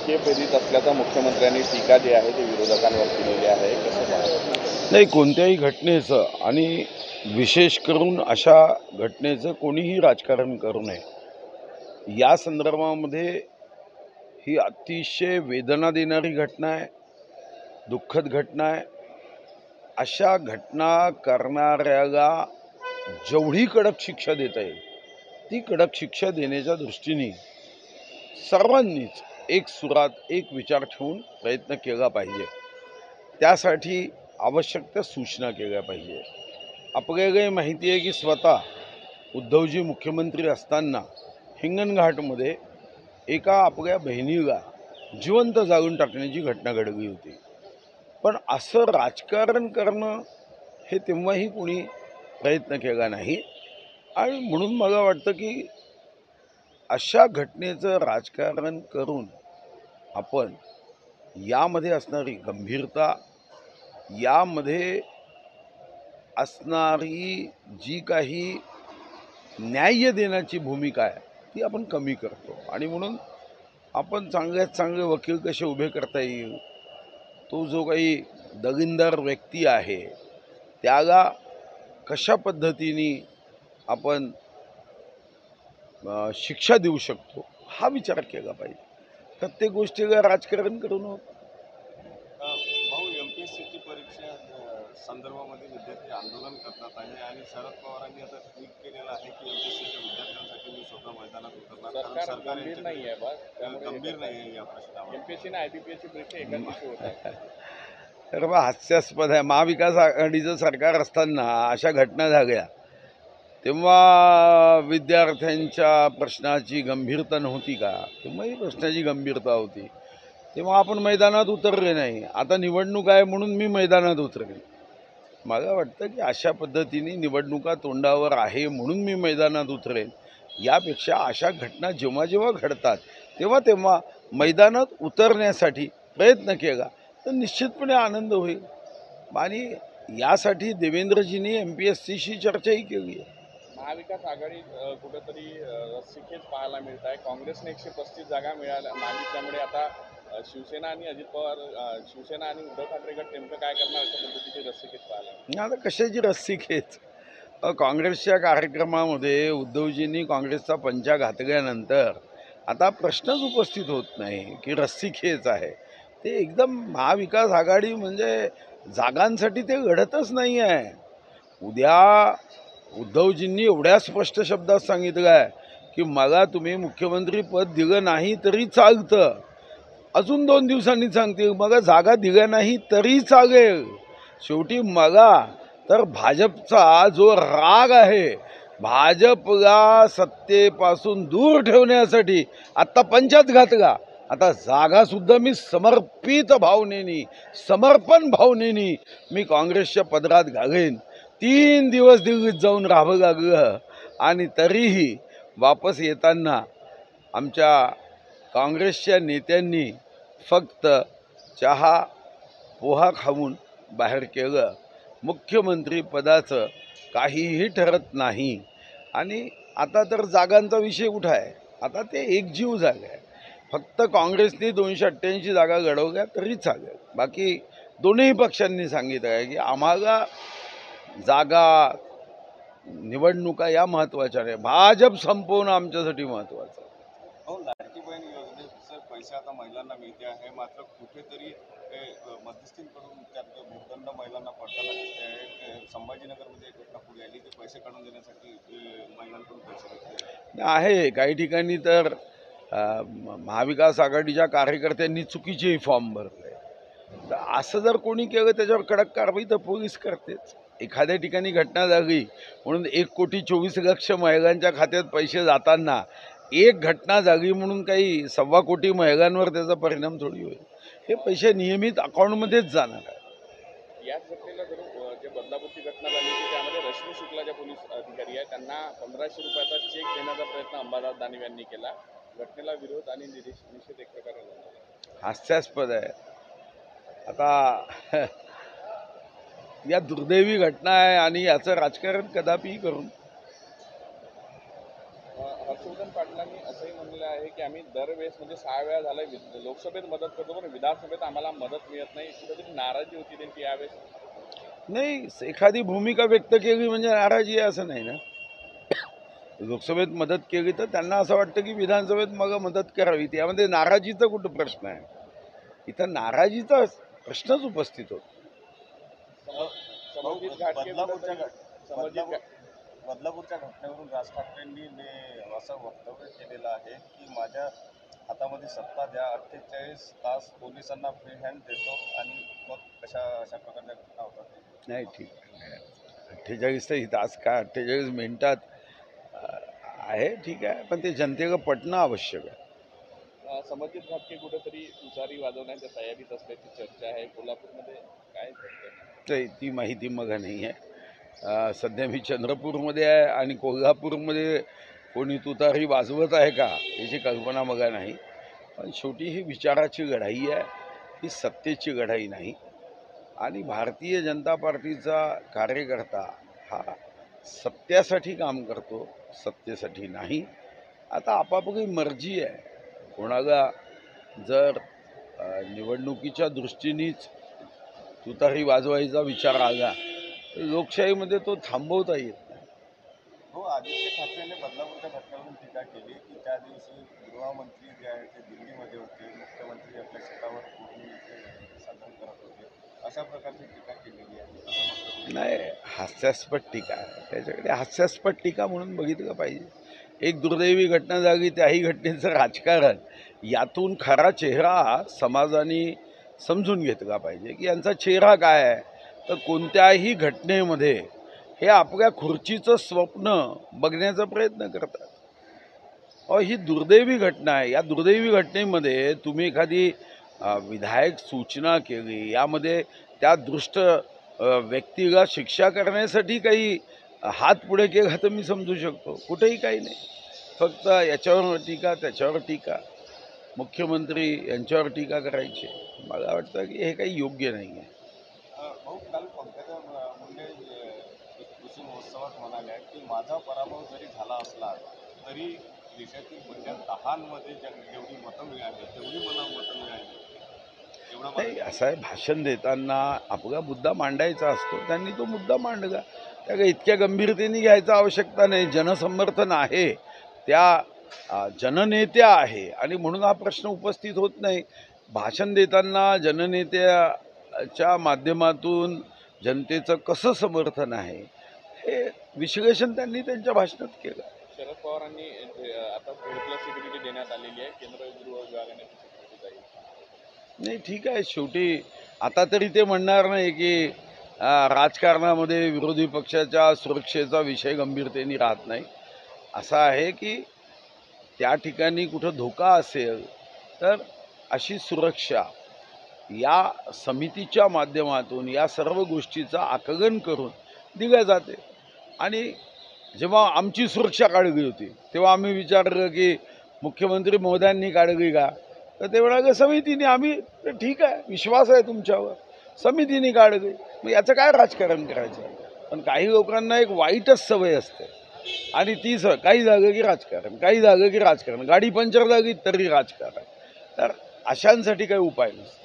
राजकीय प्रेरित असल्याचा मुख्यमंत्र्यांनी टीका जी आहे ती विरोधकांवर केलेली आहे. कसं नाही कोणत्याही घटनेचं आणि विशेष करून अशा घटनेचं कोणीही राजकारण करू नये. या संदर्भामध्ये ही अतिशय वेदना देणारी घटना आहे दुःखद घटना आहे. अशा घटना करणाऱ्याला जेवढी कडक शिक्षा देता येईल ती कडक शिक्षा देण्याच्या दृष्टीने सर्वांनीच एक सुरात एक विचार ठेवून प्रयत्न केला पाहिजे. त्यासाठी आवश्यक त्या सूचना केल्या पाहिजे. आपल्यालाही माहिती आहे की स्वतः उद्धवजी मुख्यमंत्री असताना हिंगणघाटमध्ये एका आपल्या बहिणीला जिवंत जाळून टाकण्याची घटना घडली होती. पण असं राजकारण करणं हे तेव्हाही कुणी प्रयत्न केला नाही. आणि म्हणून मला वाटतं की अशा घटनेचं राजकारण करून आपण यामध्ये असणारी गंभीरता यामध्ये असणारी जी काही न्याय देण्याची भूमिका आहे ती आपण कमी करतो. आणि म्हणून आपण चांगल्यात चांगले वकील कसे उभे करता येईल तो जो काही दगिंदार व्यक्ती आहे त्याला कशा पद्धतीने आपण शिक्षा देऊ शकतो हा विचार केला पाहिजे. प्रत्येक गोष्टीला राजकारण करून होत भाऊ एम पी एस सीची परीक्षा संदर्भामध्ये विद्यार्थी आंदोलन करतात आहे आणि शरद पवारांनी आता ट्विट केलेलं आहे की एम पी एस सीच्या विद्यार्थ्यांसाठी मी स्वतः मैदानात उतरणार कारण सरकार गंभीर नाही आहे बा गंभीर नाही आहे या प्रश्नावर. एमपीएससी आणि आयबीपीएसची परीक्षा एका दिवशी होत आहे. तर बा हास्यास्पद आहे. महाविकास आघाडीचं सरकार असताना अशा घटना झाल्या. तेव्हा विद्यार्थ्यांच्या प्रश्नाची गंभीरता नव्हती का? तेव्हाही प्रश्नाची गंभीरता होती. तेव्हा आपण मैदानात उतरले नाही. आता निवडणूक आहे म्हणून मी मैदानात उतरेन. मला वाटतं की अशा पद्धतीने निवडणुका तोंडावर आहे म्हणून मी मैदानात उतरेन. यापेक्षा अशा घटना जेव्हा जेव्हा घडतात तेव्हा तेव्हा मैदानात उतरण्यासाठी प्रयत्न केला तर निश्चितपणे आनंद होईल. आणि यासाठी देवेंद्रजींनी एम पी एस सीशी चर्चाही केली आहे. महाविकास आघाडी कुठंतरी कुठेतरी रस्सीखेच पाहायला मिळत आहे काँग्रेसने एकशे पस्तीस जागा मिळाल्या मागितल्यामुळे आता शिवसेना आणि अजित पवार शिवसेना आणि उद्धव ठाकरे गट नेमकं काय करणार अशा पद्धतीची रस्सीखेच पाहायला आता कशाची रस्सी खेच काँग्रेसच्या कार्यक्रमामध्ये उद्धवजींनी काँग्रेसचा पंचा घातल्यानंतर आता प्रश्नच उपस्थित होत नाही की रस्सी खेच आहे. ते एकदम महाविकास आघाडी म्हणजे जागांसाठी ते घडतच नाही आहे उद्या उद्धवजींनी एवढ्या स्पष्ट शब्दात सांगितलं आहे की मला तुम्ही मुख्यमंत्री पद दिलं नाही तरी चालतं. अजून दोन दिवसांनी सांगतील मला जागा दिल्या नाही तरी चालेल. शेवटी मला तर भाजपचा जो राग आहे भाजपला सत्तेपासून दूर ठेवण्यासाठी आत्ता पंचायत घातला. आता जागासुद्धा मी समर्पित भावनेनी समर्पण भावनेनी मी काँग्रेसच्या पदरात घालेन. तीन दिवस दिल्लीत जाऊन राहावं लागलं आणि तरीही वापस येताना आमच्या काँग्रेसच्या नेत्यांनी फक्त चहा पोहा खाऊन बाहेर केलं. मुख्यमंत्री पदाचं काहीही ठरत नाही. आणि आता तर जागांचा विषय कुठं आहे? आता ते एकजीव जागा आहे फक्त काँग्रेसने दोनशे अठ्ठ्याऐंशी जागा घडवल्या तरी चालेल. बाकी दोन्ही पक्षांनी सांगितलं आहे की आम्हाला जागा निवडणुका या महत्त्वाच्या नाही. भाजप संपवणं आमच्यासाठी महत्त्वाचं. आहे. भाऊ लाडकी बहीण योजनेचे पैसे आता महिलांना मिळते आहे. मात्र कुठेतरी मध्यस्थींकडून त्यात भूखंड महिलांना पडताना दिसते आहे. ए, संभाजीनगरमध्ये एक घटना पुढे आली ते पैसे काढून देण्यासाठी महिलांकडून पैसे आहे. काही ठिकाणी तर महाविकास आघाडीच्या कार्यकर्त्यांनी चुकीचेही फॉर्म भरले तर असं जर कोणी केलं त्याच्यावर कडक कारवाई तर पोलीस करतेच. एखाद्या ठिकाणी घटना झाली म्हणून एक कोटी चोवीस लक्ष महिलांच्या खात्यात पैसे जाताना एक घटना झाली म्हणून काही सव्वा कोटी महिलांवर त्याचा परिणाम थोडी होईल. हे पैसे नियमित अकाउंटमध्येच जाणार आहे याच घटनेला जे बदलापूरची घटना झाली होती त्यामध्ये रश्मी शुक्ला ज्या पोलीस अधिकारी आहेत त्यांना पंधराशे रुपयाचा चेक देण्याचा प्रयत्न अंबादास दानवे यांनी केला. घटनेला विरोध आणि निषेध एक प्रकारे. हास्यास्पद आहे. आता या दुर्दैवी घटना आहे आणि याचं राजकारण कदापि करून. हर्षवर्धन पाटलांनी असंही म्हणलेलं आहे की आम्ही दरवेळेस म्हणजे सहा वेळा झालं लोकसभेत मदत करतो पण विधानसभेत आम्हाला मदत मिळत नाही. कुठेतरी नाराजी होती त्यांची यावेळेस. नाही एखादी भूमिका व्यक्त केली म्हणजे नाराजी आहे असं नाही ना. लोकसभेत मदत केली तर त्यांना असं वाटतं की विधानसभेत मग मदत करावी. त्यामध्ये नाराजीचा कुठं प्रश्न आहे? इथं नाराजीचा प्रश्नच उपस्थित होतो. बदलापूरच्या घा- बदलापूरच्या घटनेवरून राज ठाकरेंनी ने असं वक्तव्य केलेलं आहे की माझ्या हातामध्ये सत्ता द्या अठ्ठेचाळीस तास पोलिसांना फ्री हँड देतो आणि मग कशा अशा प्रकारच्या घटना होतात. नाही ठीक. आहे अठ्ठेचाळीस तास का अठ्ठेचाळीस मिनिटात आहे ठीक आहे पण ते जनतेला पटणं आवश्यक आहे. समजित घाटगे कुठेतरी तुतारी वाजवण्याच्या तयारीत असल्याची चर्चा आहे. कोल्हापूरमध्ये काय आहे? ती माहिती मला नाही आहे. सध्या मी चंद्रपूरमध्ये आहे आणि कोल्हापूरमध्ये कोणी तुतारी वाजवत आहे का याची कल्पना मला नाही. पण शेवटी ही विचाराची लढाई आहे ही सत्तेची लढाई नाही. आणि भारतीय जनता पार्टीचा कार्यकर्ता हा सत्यासाठी काम करतो सत्तेसाठी नाही. आता आपापली मर्जी आहे. कोणाला जर निवडणुकीच्या दृष्टीनेच तुतारी वाजवायचा विचार आला लोकशाहीमध्ये तो थांबवता येत नाही. हो आदित्य ठाकरेने बदलापूरच्या घटनेवरून टीका केली की त्या दिवशी गृहमंत्री जे आहे ते दिल्लीमध्ये होते मुख्यमंत्री आपल्या शेतावर साधन करत होते. अशा प्रकारची टीका केलेली आहे. नाही हास्यास्पद टीका त्याच्याकडे हास्यास्पद टीका म्हणून बघितलं पाहिजे. एक दुर्दैवी घटना झाली त्याही घटनेचं राजकारण. यातून खरा चेहरा समाजाने समजून घेतला पाहिजे की यांचा चेहरा काय आहे. तर कोणत्याही घटनेमध्ये हे आपल्या खुर्चीचं स्वप्न बघण्याचा प्रयत्न करतात. अहो ही दुर्दैवी घटना आहे. या दुर्दैवी घटनेमध्ये तुम्ही एखादी विधायक सूचना केली यामध्ये त्या दृष्ट व्यक्तीला शिक्षा करण्यासाठी काही हात पुढे केला तर मी समजू शकतो. कुठेही काही नाही. फक्त याच्यावर टीका त्याच्यावर टीका. मुख्यमंत्री यांच्यावर टीका करायची. मला वाटतं की हे काही योग्य नाही आहे. अ, भाऊ काल पंकजा अ, मुंडे अ, कृषी महोत्सवात म्हणाल्या की माझा पराभव जरी झाला असला तरी देशातील पहिल्या दहांमध्ये ज्या जेवढी मतं मिळाली तेवढी मला मतं मिळाली. एवढा नाही असं आहे भाषण देताना आपला मुद्दा मांडायचा असतो त्यांनी तो मुद्दा मांडला. त्या इतक्या गंभीरतेने घ्यायचा आवश्यकता नाही. जनसमर्थन आहे. त्या जननेत्या आहे. आणि म्हणून हा प्रश्न उपस्थित होत नाही. भाषण देताना जननेत्याच्या माध्यमातून जनतेचं कसं समर्थन आहे हे विश्लेषण त्यांनी त्यांच्या भाषणात केलं. शरद पवारांनी आता सिक्युरिटी देण्यात आलेली आहे केंद्र गृह विभागाने नाही ठीक आहे शेवटी आता तरी ते म्हणणार नाही की राजकारणामध्ये विरोधी पक्षाच्या सुरक्षेचा विषय गंभीरतेने राहत नाही. असा आहे की त्या ठिकाणी कुठं धोका असेल तर अशी सुरक्षा या समितीच्या माध्यमातून या सर्व गोष्टीचं आकलन करून दिल्या जाते. आणि जेव्हा आमची सुरक्षा काढली होती तेव्हा आम्ही विचारलं की मुख्यमंत्री मोद्यांनी काढली का तर ते म्हणाले समितीने आम्ही तर ठीक आहे विश्वास आहे तुमच्यावर. समितीने काढली मग याचं काय राजकारण करायचं? पण काही लोकांना एक वाईटच सवय असते. आणि ती स काही जागं की राजकारण काही जागं की राजकारण. गाडी पंक्चर झाली तरी राजकारण. तर अशांसाठी काही उपाय नसतो